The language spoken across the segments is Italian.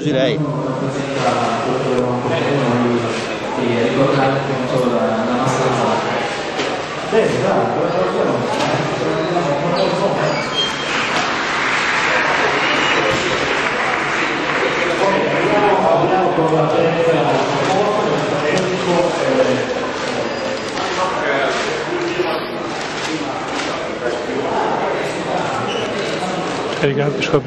Scusi lei. appunto la, la nostra Kijk uit, de schap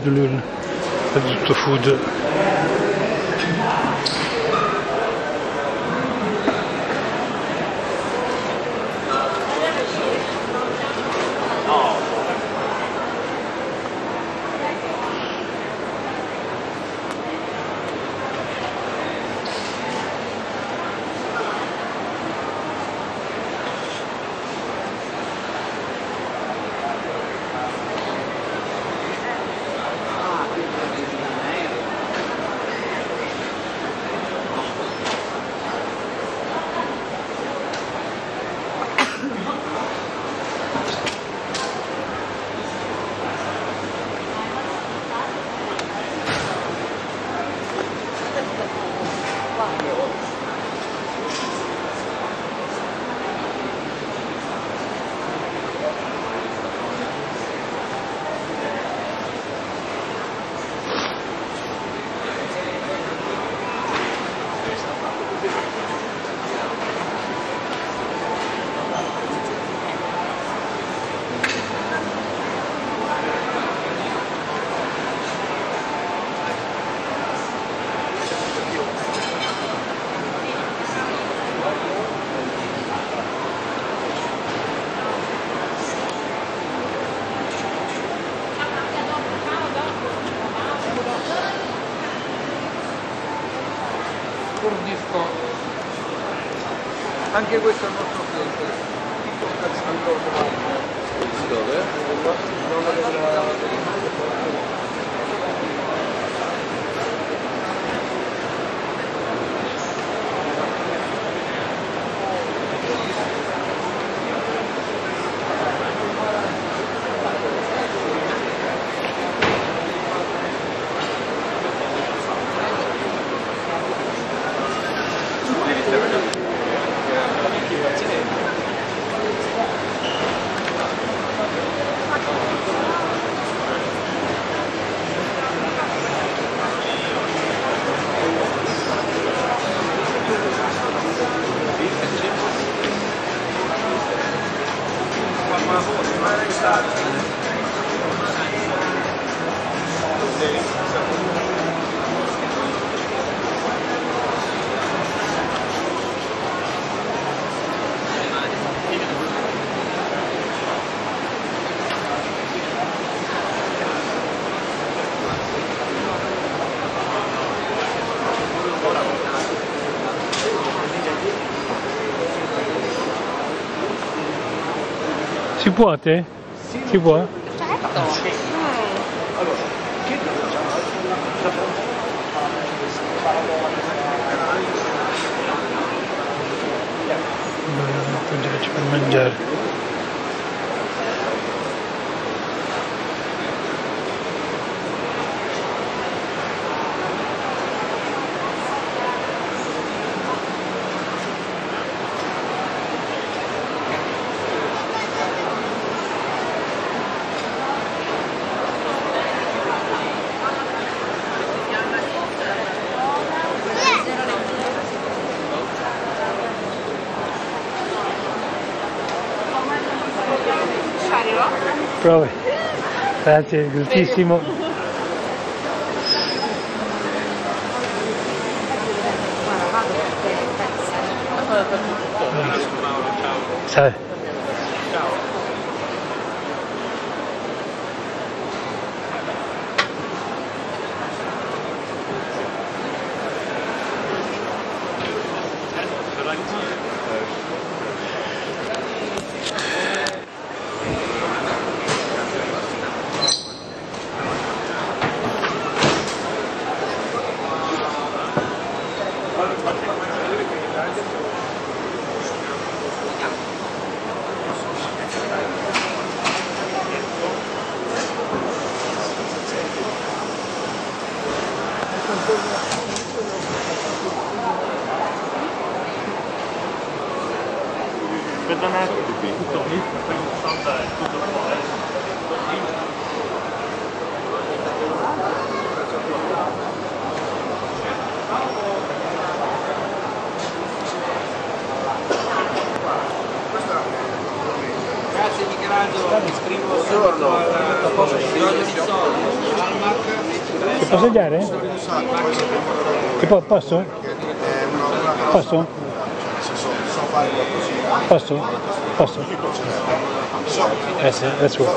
anche questo è il nostro cliente dove? Si può te? Si può? Allora, per mangiare. Grazie, giustissimo. Ciao. Ciao. Posso? Posso? Posso? Posso? Yes, that's good.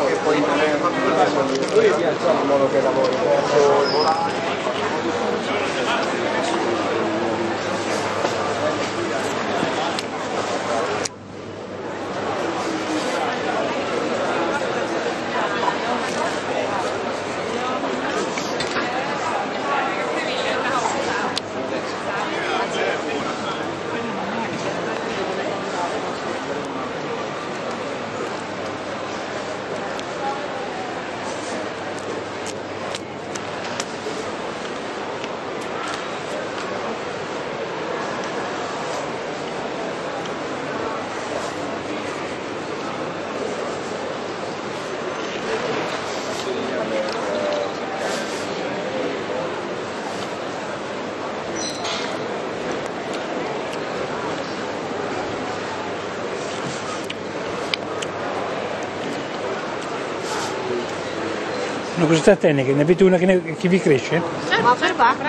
Una curiosità tecnica, ne avete una che, ne- che vi cresce? Ma per Bacco?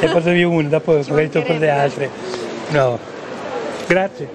Ne porto via una, dopo magari tocco le altre. No. Grazie.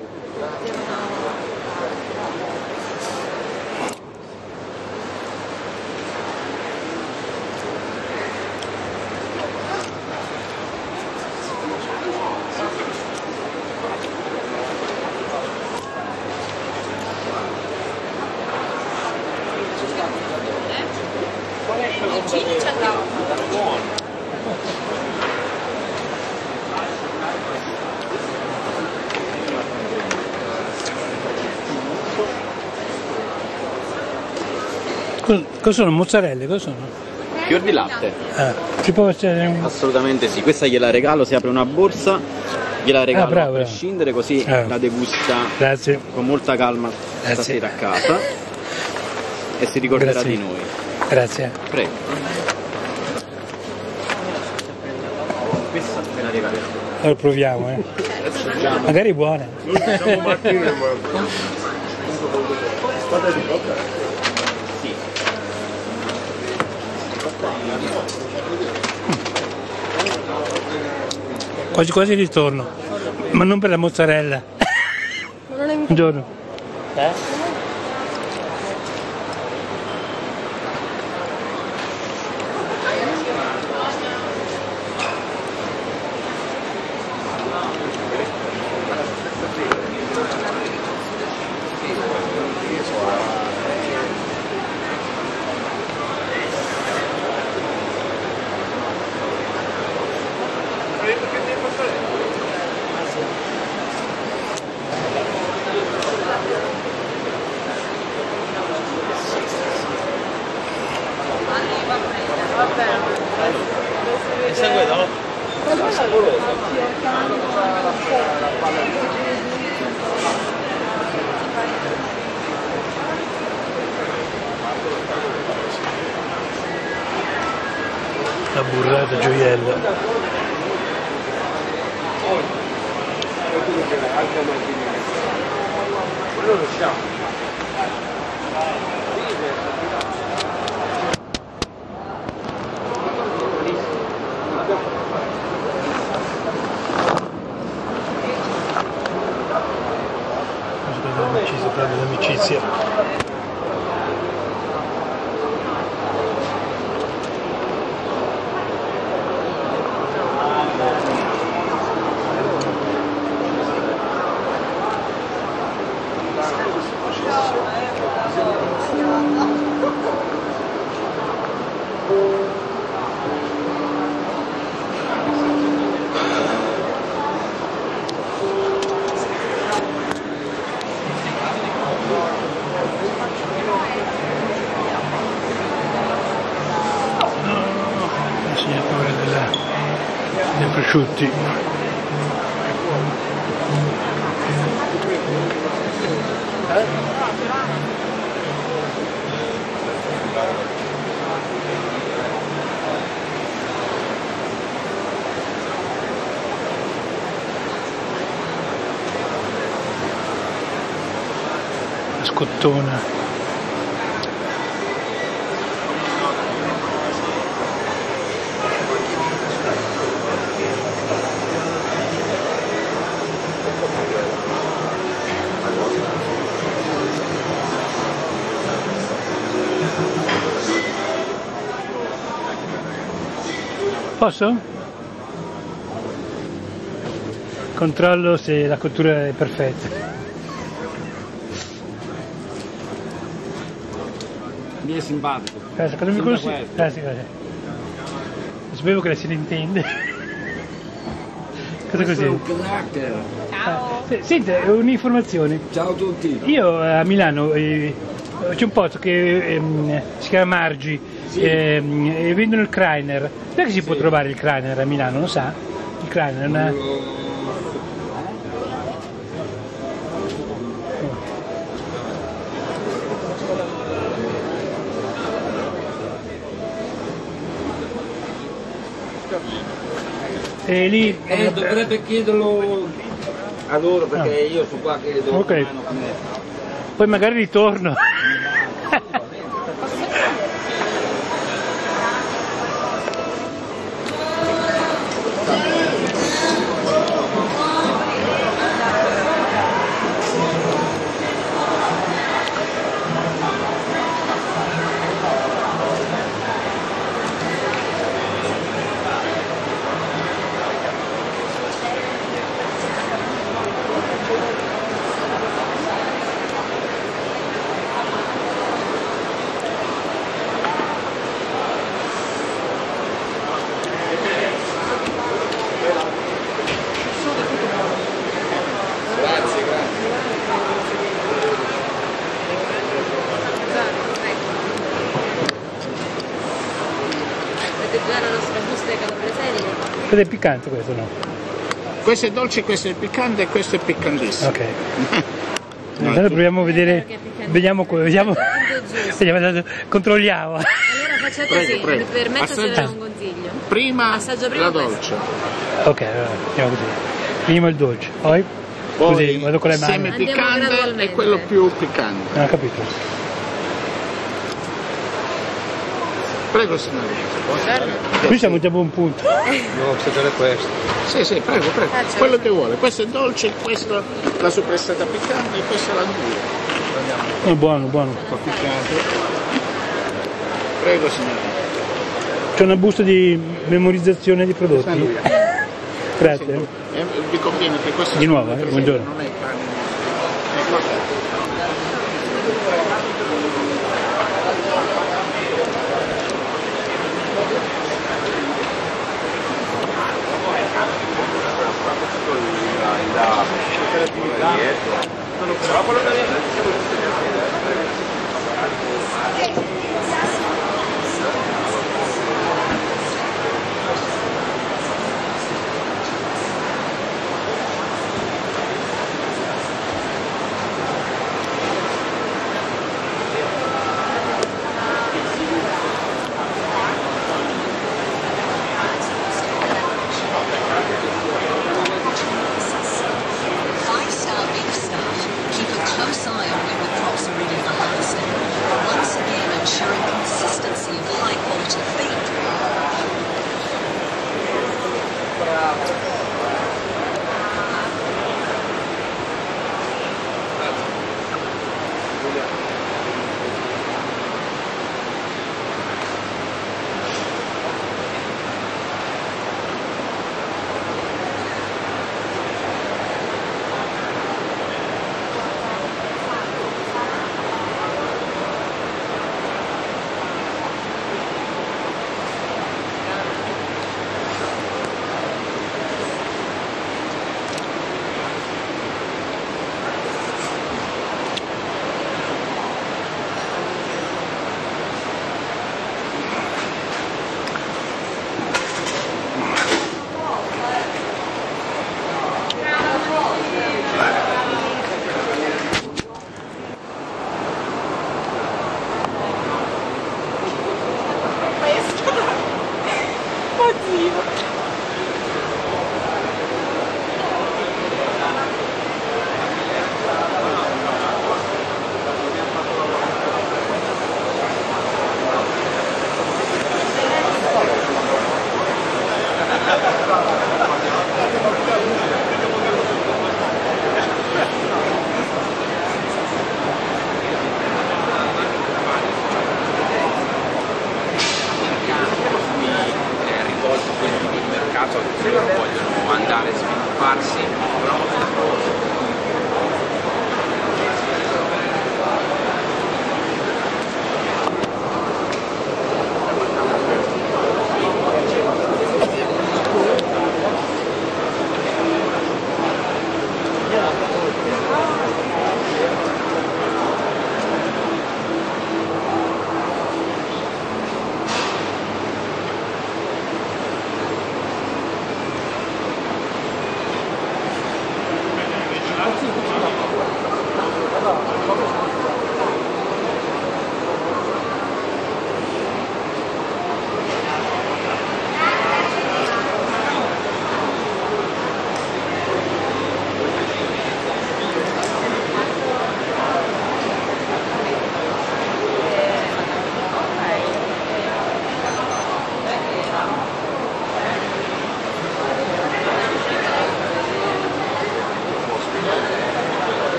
Cosa, sono? Mozzarelle? Cosa sono? Fior di latte. Ah, si può facere un... Assolutamente sì, questa gliela regalo, si apre una borsa, gliela regalo Ah, bravo, a prescindere così Ah. la degusta Grazie. con molta calma Grazie. stasera a casa e si ricorderà Grazie. di noi. Grazie. Prego. Questa me la regalerò. Allora proviamo, eh. Magari è buona. Quasi quasi ritorno. Ma non per la mozzarella. Buongiorno. La prosciutti scottona. Posso? Controllo se la cottura è perfetta. Mi è simpatico. Grazie, cosa mi consigli? Grazie, grazie. Sapevo che la si intende. Cosa così? un cracker. Ciao. Eh, Senta, un'informazione. Ciao a tutti. Io a Milano eh, c'è un posto che ehm, si chiama Margi Sì. ehm, e vendono il Kreiner. Dove si può trovare il Kreiner a Milano? Non sa? Il Kreiner è una... E lì... Eh, dovrebbe chiederlo a loro perché io sono qua che devo Ok. mano con me. Poi magari ritorno. Avete già la nostra busta di Ed è piccante questo, no? Questo è dolce, questo è piccante e questo è piccantissimo. Ok. Allora proviamo a vedere, vediamo, vediamo, vediamo, controlliamo. Allora faccia Prego, così, prego. permettetemi Assaggia. un consiglio. Prima Assaggio prima la questo. dolce, Ok, allora andiamo così. Prima il dolce, poi, poi così, vado con le mani. semi Andiamo piccante e quello più piccante. Ho capito. Prego signore. Qui siamo già a buon punto. Devo assaggiare questo. Sì, sì, prego, prego. Ah, certo. Quello che vuole. Questo è dolce, questo la sopressata piccante e questa è l'anguria. È buono, buono. Un po' piccante. Prego signore. C'è una busta di memorizzazione di prodotti. Grazie. Eh, vi conviene che questo Di nuovo, eh, buongiorno.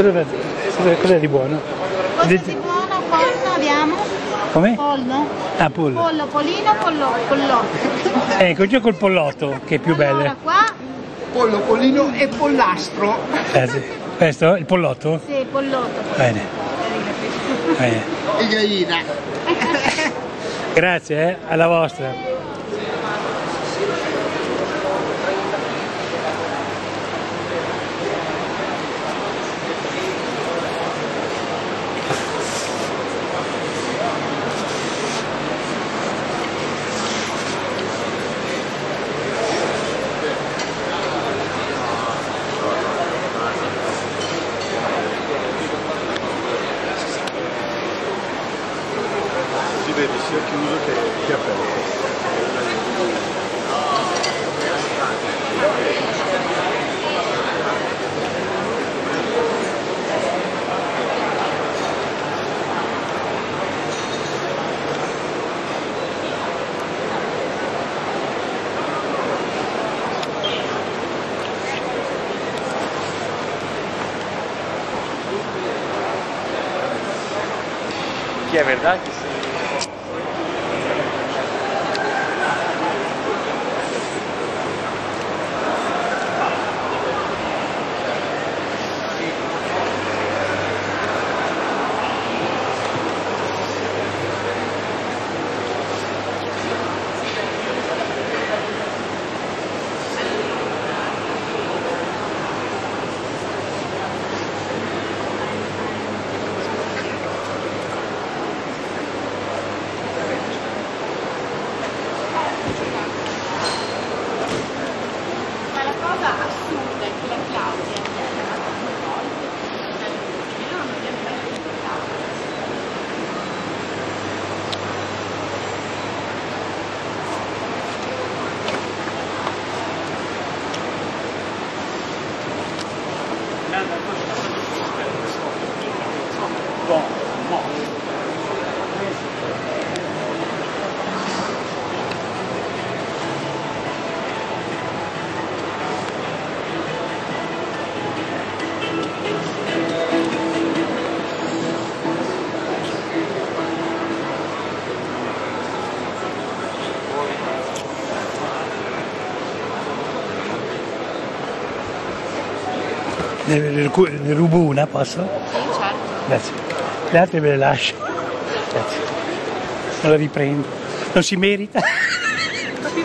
Cos'è, cos'è- di buono? Cosa Di- di buono? Pollo abbiamo? Come? Pollo? Ah, pollo. Pollo, polino, pollo, pollotto. Ecco, io col pollotto, che è più Allora bello. qua, Pollo, pollino e pollastro. Eh, sì. Questo? Il pollotto? sì, pollotto. Bene. Bene. E gallina. Grazie, eh? alla vostra. Ne, ne rubo una, posso? Sì, certo. Grazie. Le altre me le lascio. Grazie. Non la riprendo. Non si merita. Tutti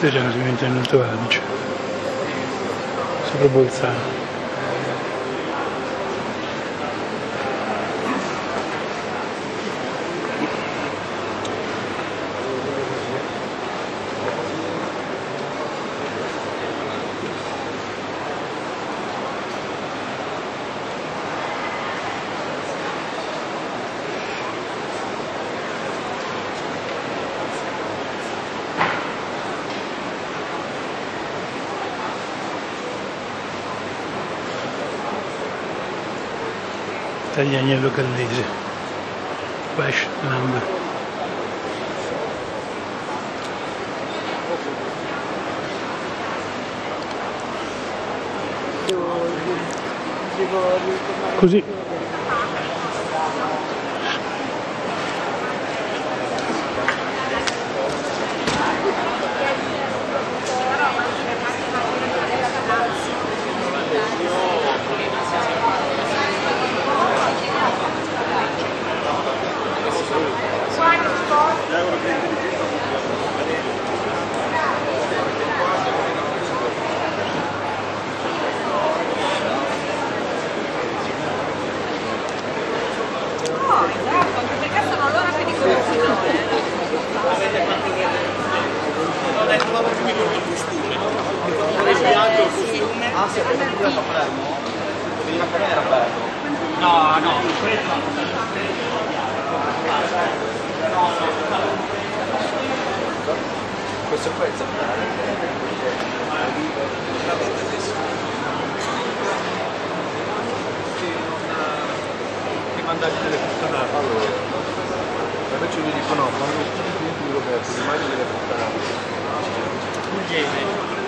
Questo è ovviamente in Alto Adige. Sopra Bolzano. Tagliagnello Gallese. Bash number. Così. Esatto, anche perché sono allora pericolosi, no? Ah, sì, perché prima fa Palermo? Prima per me era bello. No, no, Questo qua è il mandati delle puttanate. Allora, invece gli dico no, quando tu Roberto, rimani delle puttanate. Pugliese.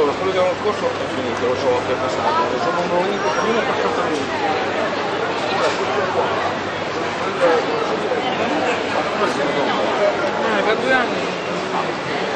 Allora, quello dell'anno scorso è finito, lo so che è passato. Sono un unico cammino passato lì. Eh, per due anni.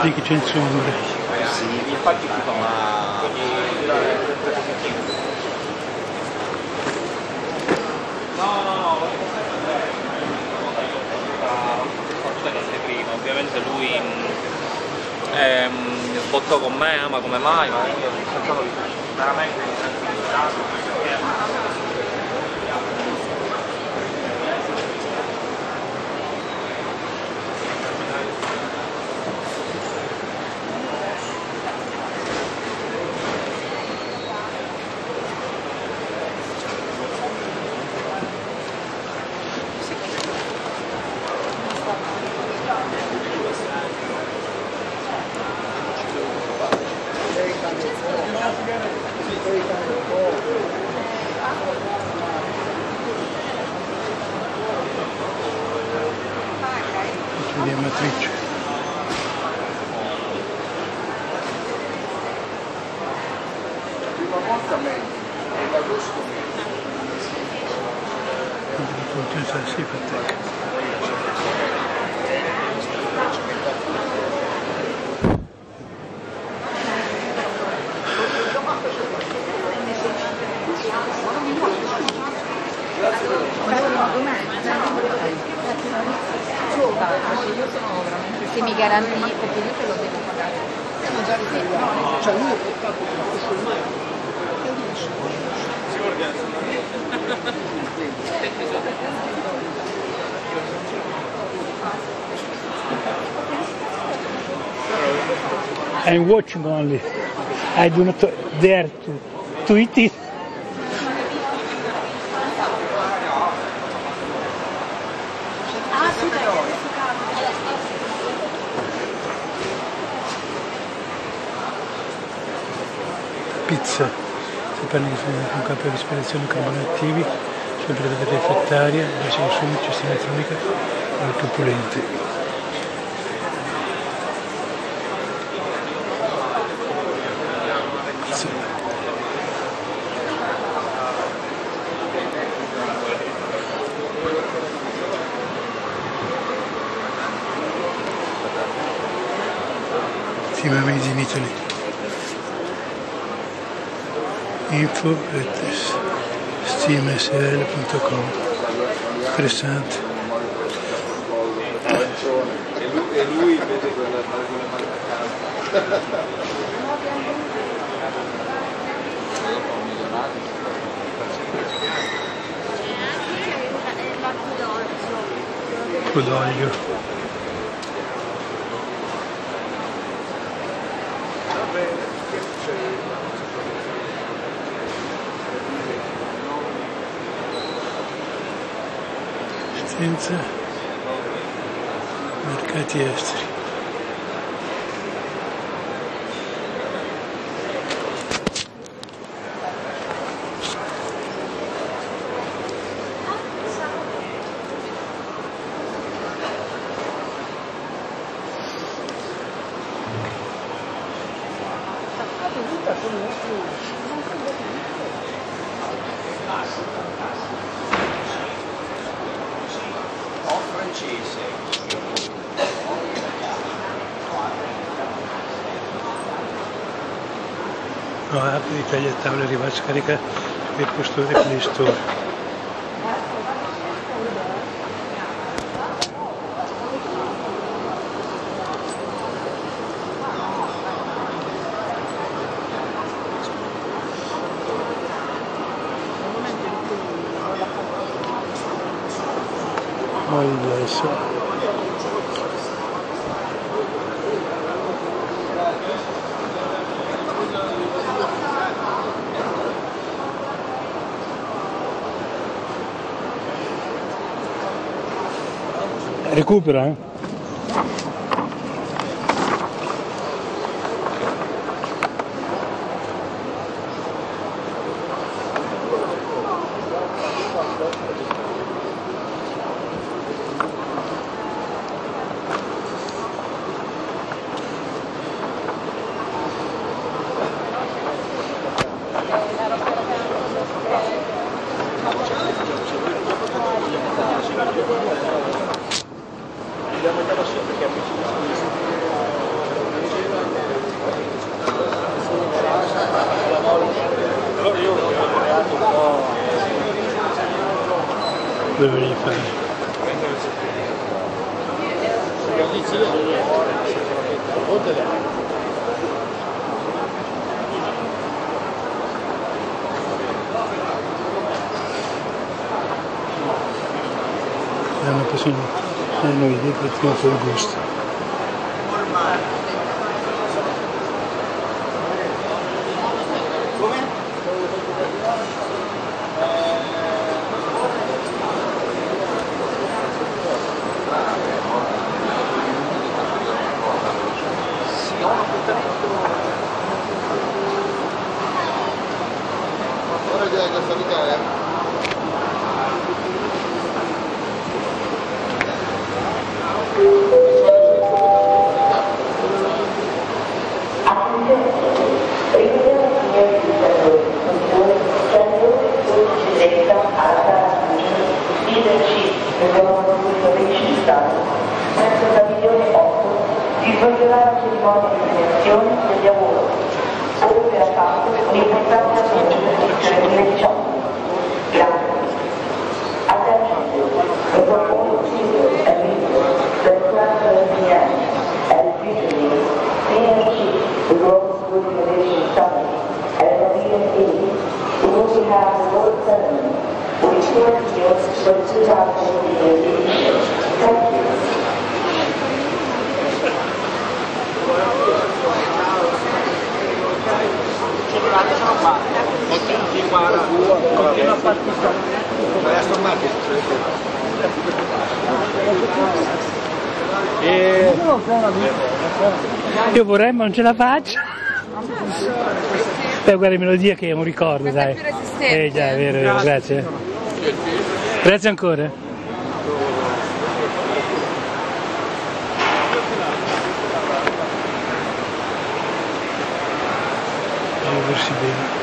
Vedi che c'è il sole. Sì, infatti ti fa ma... prima, ovviamente lui ehm, sbottò con me, ma come mai? Ma io sono veramente Faccio vedere matrice. Prima volta meglio, ad agosto meglio. Tutti i sassi per te. Perché mi garantisce, perché io te lo devo pagare. Cioè lui è portato sul mare. I'm watching only. I do not dare to it. Perché adesso cambia. Pizza, si parla di un campo di spedizione carboni attivi, sempre da refrattaria, invece di cestine elettronica, molto opulenti. Sì. Team Amazing in Italy. steamsl.com interessante. E lui, e lui invece con le con le mani a francese. no, apri di tagliatavole arriva a scaricare il custode Play Store adesso recupera eh? Fare l'anno prossimo eh, noi dietro il primo vorrei ma non ce la faccio. Beh, guarda melodia che è un ricordo, Questa è dai. Eh già, è vero, vero, grazie. Grazie ancora. Devo versi bene.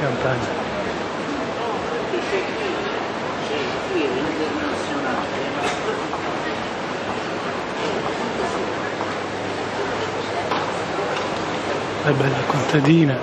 Campagna. La bella contadina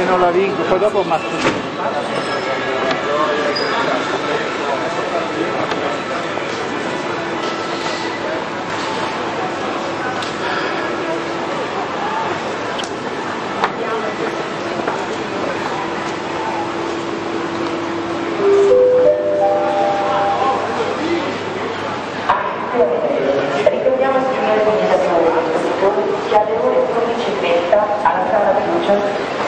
se non la vinco, poi dopo ma... Ricordiamo, signori legislatori, che alle ore 12.30 alla sala Fiducia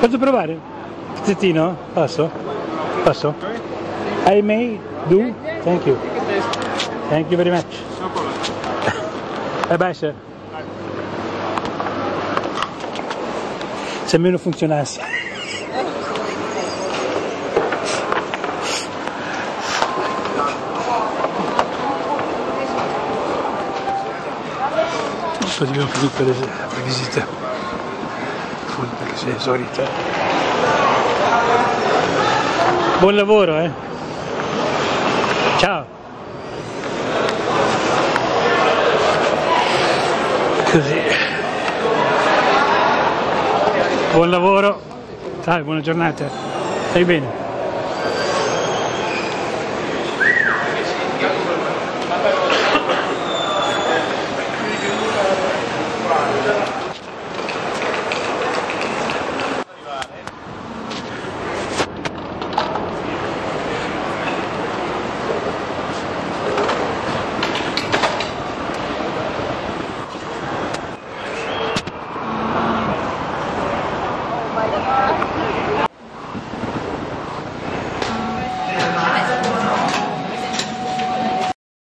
Posso provare? Pezzettino? Posso? Posso? I may do? Thank you. Thank you very much. Bye bye sir. Se almeno funzionasse. Poi abbiamo finito le, visite si è esaurita. Buon lavoro eh! Ciao! Così. Buon lavoro! Dai, buona giornata! Stai bene?